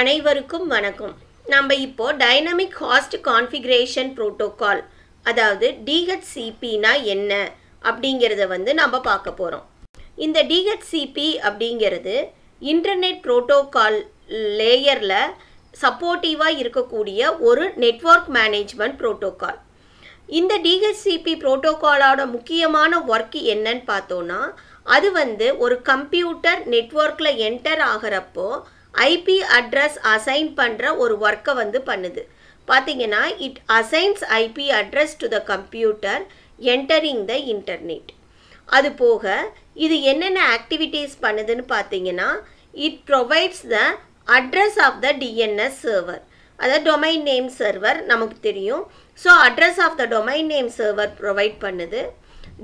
அனைவருக்கும் வணக்கம். நம்ம இப்போ டைனமிக் ஹாஸ்ட் கான்ஃபிகரேஷன் ப்ரோட்டோக்கால் அதாவது டிஹெச்சிபினா என்ன அப்படிங்கிறத வந்து நம்ம பார்க்க போகிறோம் இந்த டிஹெச்சிபி அப்படிங்கிறது இன்டர்நெட் ப்ரோட்டோகால் லேயரில் சப்போர்ட்டிவாக இருக்கக்கூடிய ஒரு நெட்வொர்க் மேனேஜ்மெண்ட் ப்ரோட்டோக்கால் இந்த டிஹெச்சிபி ப்ரோட்டோகாலோட முக்கியமான ஒர்க் என்னன்னு பார்த்தோன்னா அது வந்து ஒரு கம்ப்யூட்டர் நெட்ஒர்க்கில் என்டர் ஆகிறப்போ ஐபி அட்ரஸ் அசைன் பண்ணுற ஒரு ஒர்க்கை வந்து பண்ணுது. பார்த்தீங்கன்னா it assigns IP address to the computer entering the internet அது போக இது என்னென்ன ஆக்டிவிட்டீஸ் பண்ணுதுன்னு பார்த்தீங்கன்னா it provides the address of the DNS server அதாவது டொமைன் நேம் சர்வர் நமக்கு தெரியும். So address of the domain name server provide பண்ணுது.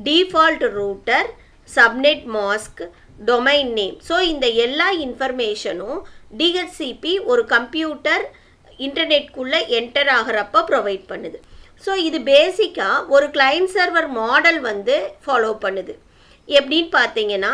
Default router subnet mask domain name so இந்த எல்லா இன்ஃபர்மேஷனும் டிஹெச்சிபி ஒரு கம்ப்யூட்டர் இன்டர்நெட்குள்ளே என்டர் ஆகிறப்ப ப்ரொவைட் பண்ணுது. ஸோ இது பேசிக்காக ஒரு கிளைண்ட் சர்வர் மாடல் வந்து ஃபாலோ பண்ணுது. எப்படின்னு பார்த்தீங்கன்னா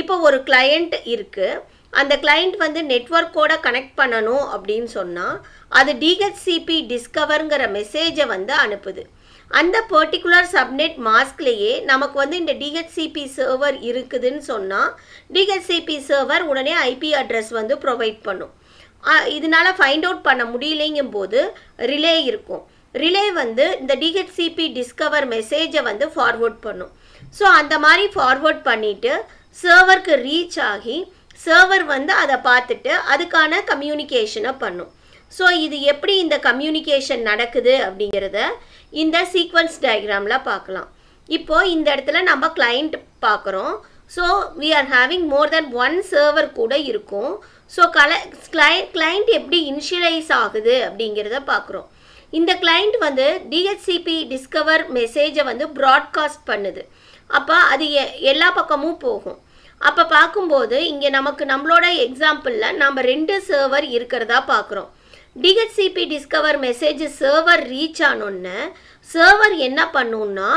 இப்போ ஒரு கிளையண்ட் இருக்குது அந்த கிளைண்ட் வந்து நெட்ஒர்க்கோட கனெக்ட் பண்ணணும் அப்படின்னு சொன்னால் அது டிஹெச்சிபி டிஸ்கவருங்கிற மெசேஜை வந்து அனுப்புது. அந்த பர்டிகுலர் சப்நெட் மாஸ்க்லேயே நமக்கு வந்து இந்த டிஹெச்சிபி சர்வர் இருக்குதுன்னு சொன்னால் டிஹெச்சிபி சர்வர் உடனே ஐபி அட்ரஸ் வந்து ப்ரொவைட் பண்ணும். இதனால் ஃபைண்ட் அவுட் பண்ண முடியலைங்கும் போது ரிலே இருக்கும். ரிலே வந்து இந்த டிஹெச்சிபி டிஸ்கவர் மெசேஜை வந்து ஃபார்வர்ட் பண்ணும். ஸோ அந்த மாதிரி ஃபார்வர்ட் பண்ணிவிட்டு சர்வருக்கு ரீச் ஆகி சர்வர் வந்து அதை பார்த்துட்டு அதுக்கான கம்யூனிகேஷனை பண்ணும். ஸோ இது எப்படி இந்த கம்யூனிகேஷன் நடக்குது அப்படிங்கிறத இந்த சீக்வன்ஸ் டயக்ராமில் பார்க்கலாம். இப்போது இந்த இடத்துல நம்ம கிளைண்ட் பார்க்குறோம். So we are having more than one server கூட இருக்கும். ஸோ கல கிளை கிளைண்ட் எப்படி இனிஷியலைஸ் ஆகுது அப்படிங்கிறத பார்க்குறோம். இந்த கிளைண்ட் வந்து டிஹெச்சிபி டிஸ்கவர் மெசேஜை வந்து ப்ராட்காஸ்ட் பண்ணுது. அப்போ அது எல்லா பக்கமும் போகும். அப்போ பார்க்கும்போது இங்கே நமக்கு நம்மளோட எக்ஸாம்பிளில் நம்ம ரெண்டு சர்வர் இருக்கிறதா பார்க்குறோம். DHCP discover message server reach ஆனோன்னு server என்ன பண்ணுன்னா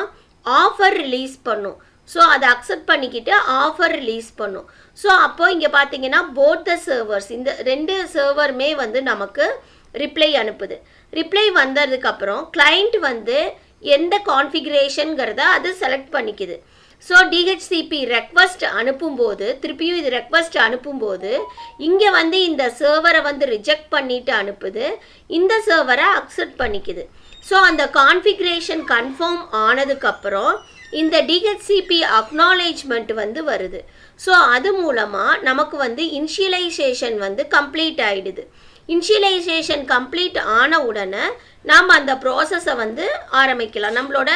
ஆஃபர் ரிலீஸ் பண்ணும். ஸோ அதை அக்செப்ட் பண்ணிக்கிட்டு ஆஃபர் ரிலீஸ் பண்ணும். ஸோ அப்போது இங்கே பார்த்தீங்கன்னா போட் த சர்வர்ஸ் இந்த ரெண்டு சர்வருமே வந்து நமக்கு ரிப்ளை அனுப்புது. ரிப்ளை வந்ததுக்கப்புறம் கிளைண்ட் வந்து எந்த கான்ஃபிகரேஷனுங்கிறத அது செலக்ட் பண்ணிக்குது. ஸோ டிஹெச்சிபி ரெக்வஸ்ட் அனுப்பும்போது திருப்பியும் இது ரெக்வஸ்ட் அனுப்பும்போது இங்கே வந்து இந்த சர்வரை வந்து ரிஜெக்ட் பண்ணிட்டு அனுப்புது. இந்த சர்வரை அக்செப்ட் பண்ணிக்குது. ஸோ அந்த கான்ஃபிகரேஷன் கன்ஃபார்ம் ஆனதுக்கப்புறம் இந்த டிஹெச்சிபி அக்னாலேஜ்மெண்ட் வந்து வருது. ஸோ அது மூலமாக நமக்கு வந்து இன்ஷியலைசேஷன் வந்து கம்ப்ளீட் ஆகிடுது இன்ஷியலைசேஷன் கம்ப்ளீட் ஆன உடனே நாம் அந்த ப்ராசஸை வந்து ஆரம்பிக்கலாம். நம்மளோட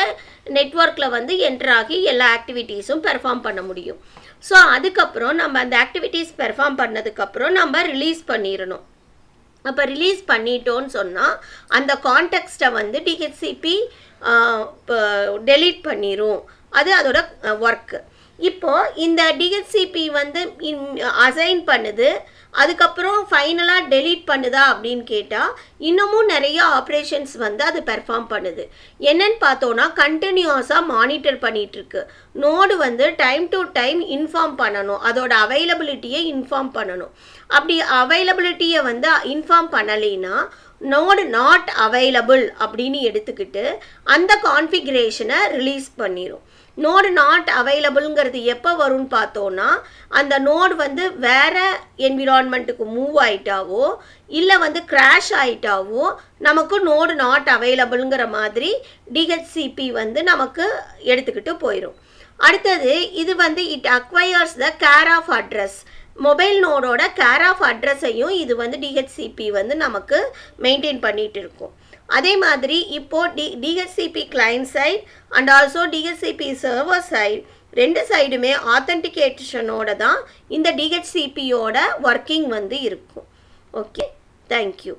நெட்ஒர்க்கில் வந்து என்டர் ஆகி எல்லா ஆக்டிவிட்டீஸும் பெர்ஃபார்ம் பண்ண முடியும். ஸோ அதுக்கப்புறம் நம்ம அந்த ஆக்டிவிட்டீஸ் பெர்ஃபார்ம் பண்ணதுக்கப்புறம் நம்ம ரிலீஸ் பண்ணிடணும் அப்போ ரிலீஸ் பண்ணிட்டோன்னு சொன்னால் அந்த கான்டெக்ஸ்ட்டை வந்து டிஹெச்சிபி டெலீட் பண்ணிடும் அது அதோட ஒர்க்கு இப்போது இந்த டிஹெச்சிபி வந்து அசைன் பண்ணுது அதுக்கப்புறம் ஃபைனலாக டெலீட் பண்ணுதா அப்படின்னு கேட்டால் இன்னமும் நிறைய ஆப்ரேஷன்ஸ் வந்து அது பெர்ஃபார்ம் பண்ணுது. என்னன்னு பார்த்தோன்னா கண்டினியூஸாக மானிட்டர் பண்ணிகிட்ருக்கு நோடு வந்து டைம் டு டைம் இன்ஃபார்ம் பண்ணணும். அதோட அவைலபிலிட்டியை இன்ஃபார்ம் பண்ணணும். அப்படி அவைலபிலிட்டியை வந்து இன்ஃபார்ம் பண்ணலைன்னா நோடு நாட் அவைலபிள் அப்படின்னு எடுத்துக்கிட்டு அந்த கான்ஃபிகரேஷனை ரிலீஸ் பண்ணிடும் நோடு நாட் அவைலபிள்ங்கிறது எப்போ வரும்னு பார்த்தோன்னா அந்த நோடு வந்து வேறு என்விரான்மெண்ட்டுக்கு மூவ் ஆயிட்டாவோ இல்லை வந்து கிராஷ் ஆயிட்டாவோ நமக்கு நோடு நாட் அவைலபிள்ங்கிற மாதிரி டிஹெச்சிபி வந்து நமக்கு எடுத்துக்கிட்டு போயிடும் அடுத்தது இது வந்து it acquires the care of address mobile நோடோட care of அட்ரஸையும் இது வந்து டிஹெச்சிபி வந்து நமக்கு மெயின்டைன் பண்ணிகிட்டு இருக்கும். அதே மாதிரி இப்போது D DHCP client side and also DHCP server side ரெண்டு சைடுமே ஆத்தென்டிகேஷனோட தான் இந்த டிஹெச்சிபியோட ஒர்க்கிங் வந்து இருக்கும். Okay thank you